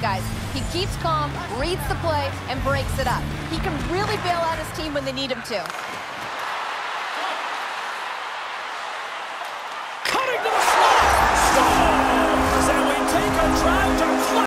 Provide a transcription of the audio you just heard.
guys. He keeps calm, reads the play, and breaks it up. He can really bail out his team when they need him to.